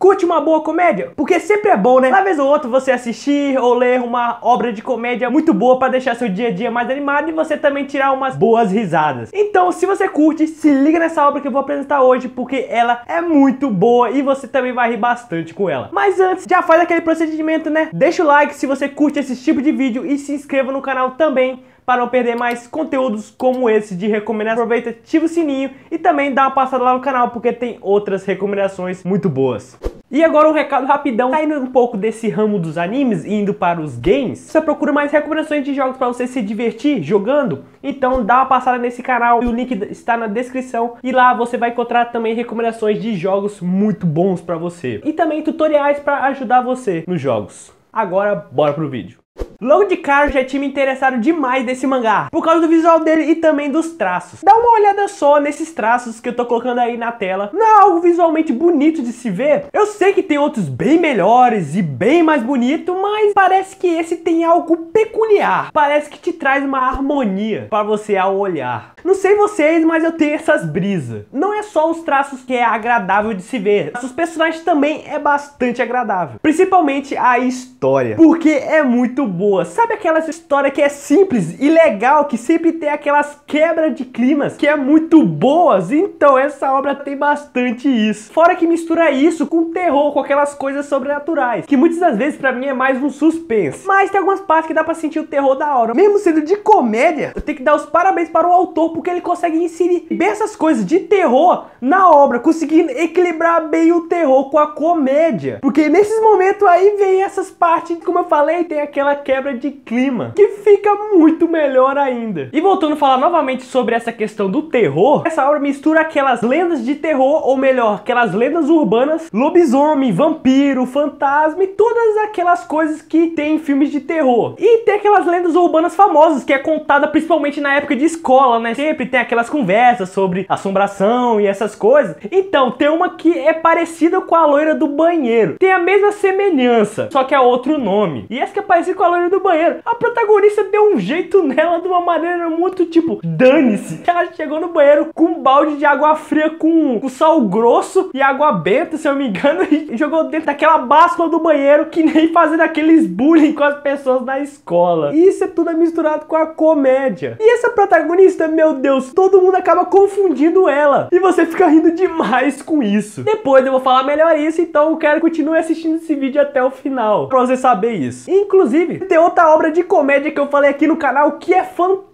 Curte uma boa comédia? Porque sempre é bom, né? Uma vez ou outra você assistir ou ler uma obra de comédia muito boa para deixar seu dia a dia mais animado e você também tirar umas boas risadas. Então, se você curte, se liga nessa obra que eu vou apresentar hoje, porque ela é muito boa e você também vai rir bastante com ela. Mas antes, já faz aquele procedimento, né? Deixa o like se você curte esse tipo de vídeo e se inscreva no canal também para não perder mais conteúdos como esse de recomendação. Aproveita, ativa o sininho e também dá uma passada lá no canal porque tem outras recomendações muito boas. E agora um recado rapidão, saindo um pouco desse ramo dos animes e indo para os games, você procura mais recomendações de jogos para você se divertir jogando? Então dá uma passada nesse canal, e o link está na descrição e lá você vai encontrar também recomendações de jogos muito bons para você. E também tutoriais para ajudar você nos jogos. Agora bora pro vídeo. Logo de cara já tinha me interessado demais desse mangá, por causa do visual dele e também dos traços. Dá uma olhada só nesses traços que eu tô colocando aí na tela. Não é algo visualmente bonito de se ver? Eu sei que tem outros bem melhores e bem mais bonito, mas parece que esse tem algo peculiar. Parece que te traz uma harmonia para você ao olhar. Não sei vocês, mas eu tenho essas brisas. Não é só os traços que é agradável de se ver, os personagens também é bastante agradável. Principalmente a história, porque é muito boa boa. Sabe aquelas histórias que é simples e legal, que sempre tem aquelas quebras de climas que é muito boas? Então, essa obra tem bastante isso. Fora que mistura isso com terror, com aquelas coisas sobrenaturais, que muitas das vezes para mim é mais um suspense. Mas tem algumas partes que dá para sentir o terror da hora. Mesmo sendo de comédia, eu tenho que dar os parabéns para o autor porque ele consegue inserir bem essas coisas de terror na obra, conseguindo equilibrar bem o terror com a comédia. Porque nesses momentos aí vem essas partes, como eu falei, tem aquela quebra quebra de clima, que fica muito melhor ainda. E voltando a falar novamente sobre essa questão do terror, essa obra mistura aquelas lendas de terror, ou melhor, aquelas lendas urbanas, lobisomem, vampiro, fantasma e todas aquelas coisas que tem em filmes de terror. E tem aquelas lendas urbanas famosas, que é contada principalmente na época de escola, né? Sempre tem aquelas conversas sobre assombração e essas coisas. Então, tem uma que é parecida com a loira do banheiro. Tem a mesma semelhança, só que é outro nome. E essa que é parecida com a loira do banheiro. A protagonista deu um jeito nela de uma maneira muito tipo, dane-se. Ela chegou no banheiro com um balde de água fria com, com sal grosso e água benta, se eu me engano, e jogou dentro daquela báscula do banheiro que nem fazendo aqueles bullying com as pessoas na escola. E isso é tudo misturado com a comédia. E essa protagonista, meu Deus, todo mundo acaba confundindo ela. E você fica rindo demais com isso. Depois eu vou falar melhor isso, então eu quero que continue assistindo esse vídeo até o final, pra você saber isso. Inclusive, tem outra obra de comédia que eu falei aqui no canal que é fantástica,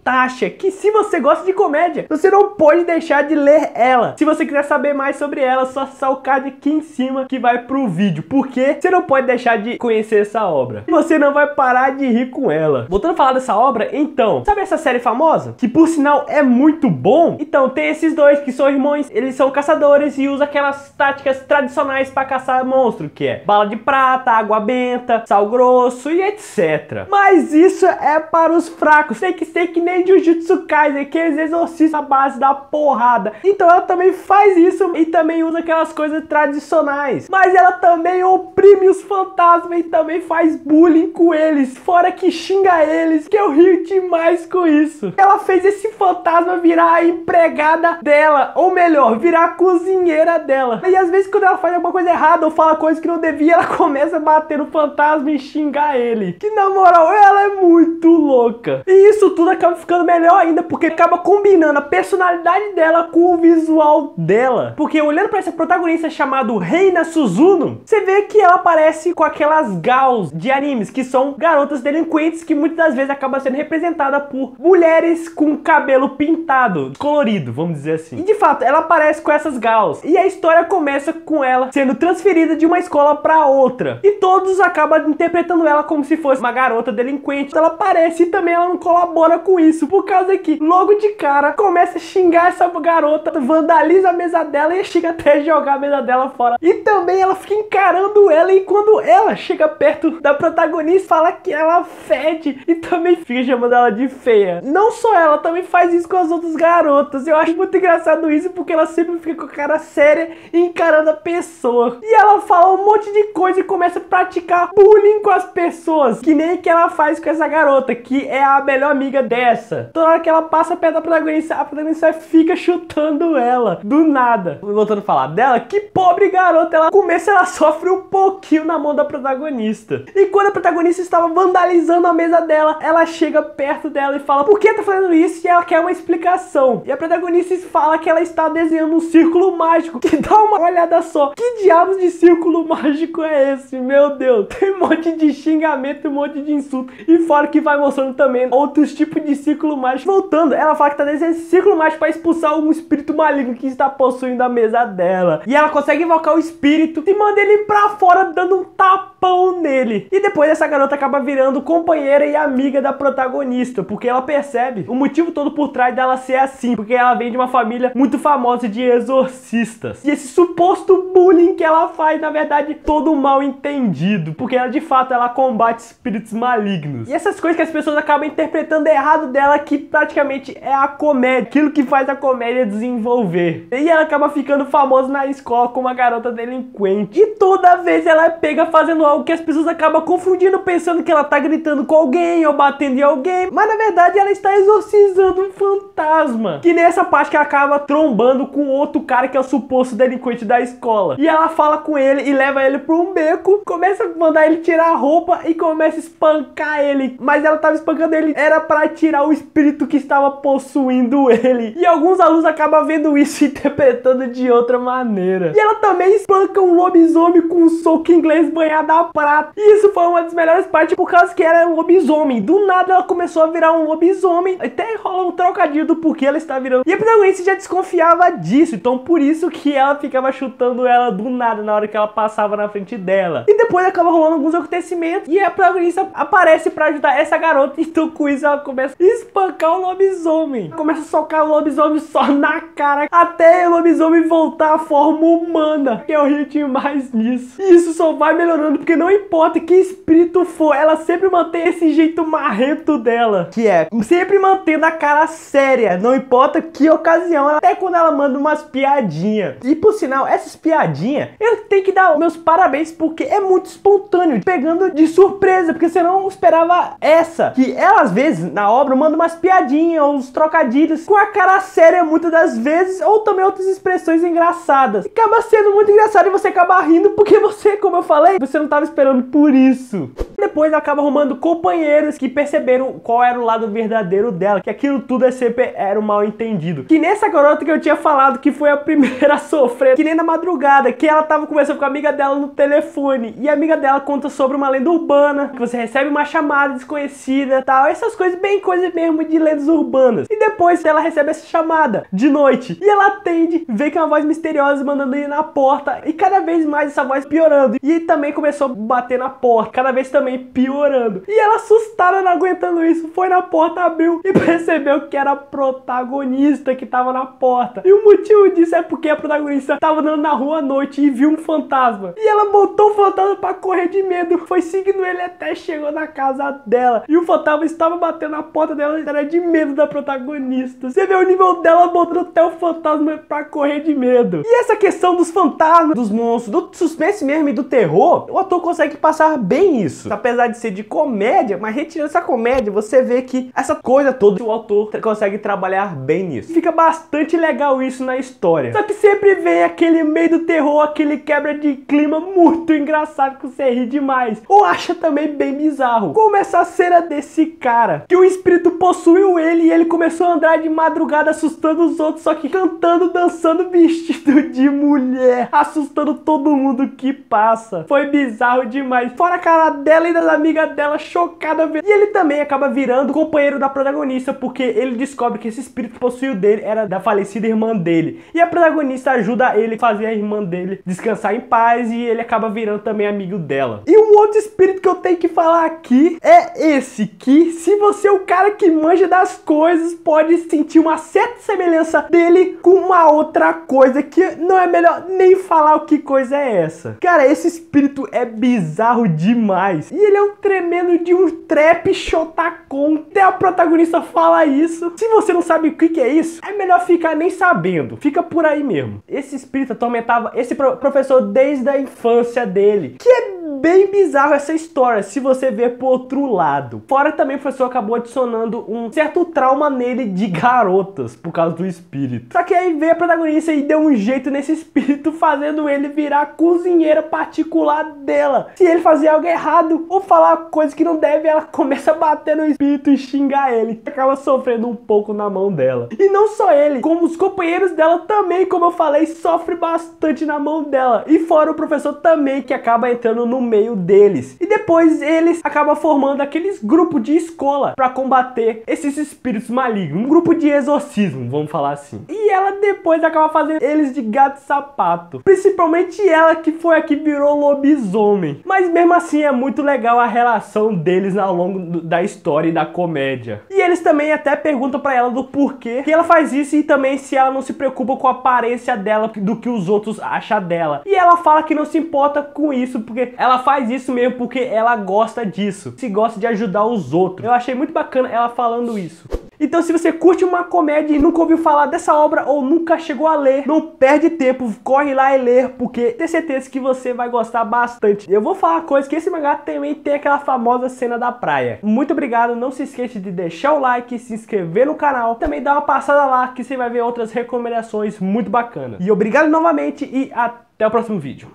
que se você gosta de comédia, você não pode deixar de ler ela. Se você quiser saber mais sobre ela, só o card aqui em cima que vai pro vídeo, porque você não pode deixar de conhecer essa obra. Você não vai parar de rir com ela. Voltando a falar dessa obra, então, sabe essa série famosa? Que por sinal é muito bom? Então, tem esses dois que são irmãos, eles são caçadores e usam aquelas táticas tradicionais para caçar monstro, que é bala de prata, água benta, sal grosso e etc. Mas isso é para os fracos. Tem que ser que nem Jujutsu Kaisen, que eles exorcistas a base da porrada. Então ela também faz isso e também usa aquelas coisas tradicionais. Mas ela também oprime os fantasmas e também faz bullying com eles. Fora que xinga eles, que eu rio demais com isso. Ela fez esse fantasma virar a empregada dela, ou melhor, virar a cozinheira dela. E às vezes quando ela faz alguma coisa errada ou fala coisa que não devia, ela começa a bater no fantasma e xingar ele. Que na moral, ela é muito louca. E isso tudo acaba ficando melhor ainda, porque acaba combinando a personalidade dela com o visual dela. Porque olhando para essa protagonista chamada Reina Suzuno, você vê que ela parece com aquelas gals de animes, que são garotas delinquentes que muitas das vezes acaba sendo representada por mulheres com cabelo pintado, colorido, vamos dizer assim. E de fato, ela aparece com essas gals. E a história começa com ela sendo transferida de uma escola para outra. E todos acabam interpretando ela como se fosse uma garota garota delinquente, ela aparece e também ela não colabora com isso, por causa que logo de cara começa a xingar essa garota, vandaliza a mesa dela e chega até jogar a mesa dela fora. E também ela fica encarando ela e quando ela chega perto da protagonista, fala que ela fede e também fica chamando ela de feia. Não só ela, também faz isso com as outras garotas. Eu acho muito engraçado isso porque ela sempre fica com a cara séria encarando a pessoa. E ela fala um monte de coisa e começa a praticar bullying com as pessoas, que nem que ela faz com essa garota, que é a melhor amiga dessa. Essa. Toda hora que ela passa perto da protagonista, a protagonista fica chutando ela. Do nada. Voltando a falar dela, que pobre garota. Ela começa, ela sofre um pouquinho na mão da protagonista. E quando a protagonista estava vandalizando a mesa dela, ela chega perto dela e fala: Por que tá fazendo isso? E ela quer uma explicação. E a protagonista fala que ela está desenhando um círculo mágico. Que dá uma olhada só. Que diabos de círculo mágico é esse? Meu Deus. Tem um monte de xingamento, um monte de insulto. E fora que vai mostrando também outros tipos de círculo mágico. Voltando, ela fala que tá desenhando esse círculo mágico para expulsar um espírito maligno que está possuindo a mesa dela. E ela consegue invocar o espírito e manda ele pra fora, dando um tapão nele. E depois essa garota acaba virando companheira e amiga da protagonista, porque ela percebe o motivo todo por trás dela ser assim, porque ela vem de uma família muito famosa de exorcistas. E esse suposto bullying que ela faz, na verdade, todo mal entendido, porque ela de fato ela combate espíritos malignos. E essas coisas que as pessoas acabam interpretando errado dela, que praticamente é a comédia, aquilo que faz a comédia desenvolver. E ela acaba ficando famosa na escola como uma garota delinquente. E toda vez ela é pega fazendo algo que as pessoas acabam confundindo, pensando que ela tá gritando com alguém ou batendo em alguém, mas na verdade ela está exorcizando um fantasma. Que nessa parte que ela acaba trombando com outro cara que é o suposto delinquente da escola. E ela fala com ele e leva ele para um beco, começa a mandar ele tirar a roupa e começa a espancar ele. Mas ela tava espancando ele, era para tirar o espírito que estava possuindo ele. E alguns alunos acabam vendo isso e interpretando de outra maneira. E ela também espanca um lobisomem com um soco inglês banhado a prata. E isso foi uma das melhores partes por causa que ela é um lobisomem. Do nada ela começou a virar um lobisomem. Até rola um trocadilho do porquê ela está virando. E a protagonista já desconfiava disso. Então por isso que ela ficava chutando ela do nada na hora que ela passava na frente dela. E depois acaba rolando alguns acontecimentos. E a protagonista aparece para ajudar essa garota. Então com isso ela começa a espancar o lobisomem. Começa a socar o lobisomem só na cara. Até o lobisomem voltar à forma humana. Eu rio demais nisso. E isso só vai melhorando. Porque não importa que espírito for. Ela sempre mantém esse jeito marrento dela. Que é sempre mantendo a cara séria. Não importa que ocasião. Até quando ela manda umas piadinhas. E por sinal, essas piadinhas, eu tenho que dar meus parabéns. Porque é muito espontâneo. Pegando de surpresa. Porque você não esperava essa. Que ela às vezes na obra manda umas piadinhas. Uns trocadilhos. Com a cara séria muitas das vezes. Ou também outras expressões engraçadas. Acaba sendo muito engraçado e você acaba rindo. Porque você, como eu falei, você não estava esperando por isso. Depois acaba arrumando companheiros que perceberam qual era o lado verdadeiro dela, que aquilo tudo é sempre era um mal entendido. Que nessa garota que eu tinha falado que foi a primeira a sofrer, que nem na madrugada, que ela tava conversando com a amiga dela no telefone e a amiga dela conta sobre uma lenda urbana, que você recebe uma chamada desconhecida, tal, essas coisas bem coisas mesmo de lendas urbanas. E depois ela recebe essa chamada de noite e ela atende, vê que é uma voz misteriosa mandando ir na porta e cada vez mais essa voz piorando. E também começou a bater na porta, cada vez também piorando. E ela assustada, não aguentando isso, foi na porta, abriu e percebeu que era a protagonista que tava na porta. E o motivo disso é porque a protagonista tava andando na rua à noite e viu um fantasma. E ela botou o fantasma para correr de medo, foi seguindo ele até chegou na casa dela. E o fantasma estava batendo na porta dela, era de medo da protagonista. Você vê o nível dela botando até o fantasma para correr de medo. E essa questão dos fantasmas, dos monstros, do suspense mesmo e do terror, o ator consegue passar bem isso. Apesar de ser de comédia, mas retirando essa comédia, você vê que essa coisa toda o autor consegue trabalhar bem nisso. Fica bastante legal isso na história. Só que sempre vem aquele meio do terror, aquele quebra de clima muito engraçado que você ri demais. Ou acha também bem bizarro. Como essa cena desse cara, que o espírito possuiu ele e ele começou a andar de madrugada assustando os outros, só que cantando, dançando vestido de mulher, assustando todo mundo que passa. Foi bizarro demais. Fora a cara dela e das amigas dela chocada. E ele também acaba virando companheiro da protagonista, porque ele descobre que esse espírito possuído dele era da falecida irmã dele. E a protagonista ajuda ele a fazer a irmã dele descansar em paz e ele acaba virando também amigo dela. E um outro espírito que eu tenho que falar aqui é esse, que se você é o cara que manja das coisas, pode sentir uma certa semelhança dele com uma outra coisa que não é melhor nem falar o que coisa é essa. Cara, esse espírito é bizarro demais. E ele é um tremendo de um trap chotacon. Até a protagonista fala isso. Se você não sabe o que, que é isso, é melhor ficar nem sabendo. Fica por aí mesmo. Esse espírito atormentava esse pro professor desde a infância dele. Que é bem bizarro essa história, se você ver por outro lado. Fora também o professor acabou adicionando um certo trauma nele de garotas, por causa do espírito. Só que aí veio a protagonista e deu um jeito nesse espírito, fazendo ele virar cozinheira particular dela. Se ele fazer algo errado ou falar coisa que não deve, ela começa a bater no espírito e xingar ele. Acaba sofrendo um pouco na mão dela. E não só ele, como os companheiros dela também, como eu falei, sofre bastante na mão dela. E fora o professor também, que acaba entrando no meio deles. E depois eles acabam formando aqueles grupos de escola para combater esses espíritos malignos. Um grupo de exorcismo, vamos falar assim. E ela depois acaba fazendo eles de gato sapato. Principalmente ela que foi a que virou lobisomem. Mas mesmo assim é muito legal a relação deles ao longo da história e da comédia. E eles também até perguntam para ela do porquê que ela faz isso e também se ela não se preocupa com a aparência dela do que os outros acham dela. E ela fala que não se importa com isso porque ela faz isso mesmo porque ela gosta disso. Se gosta de ajudar os outros. Eu achei muito bacana ela falando isso. Então se você curte uma comédia e nunca ouviu falar dessa obra ou nunca chegou a ler, não perde tempo, corre lá e ler, porque tenho certeza que você vai gostar bastante. Eu vou falar coisas que esse mangá também tem aquela famosa cena da praia. Muito obrigado, não se esqueça de deixar o like, se inscrever no canal, também dá uma passada lá que você vai ver outras recomendações muito bacanas. E obrigado novamente e até o próximo vídeo.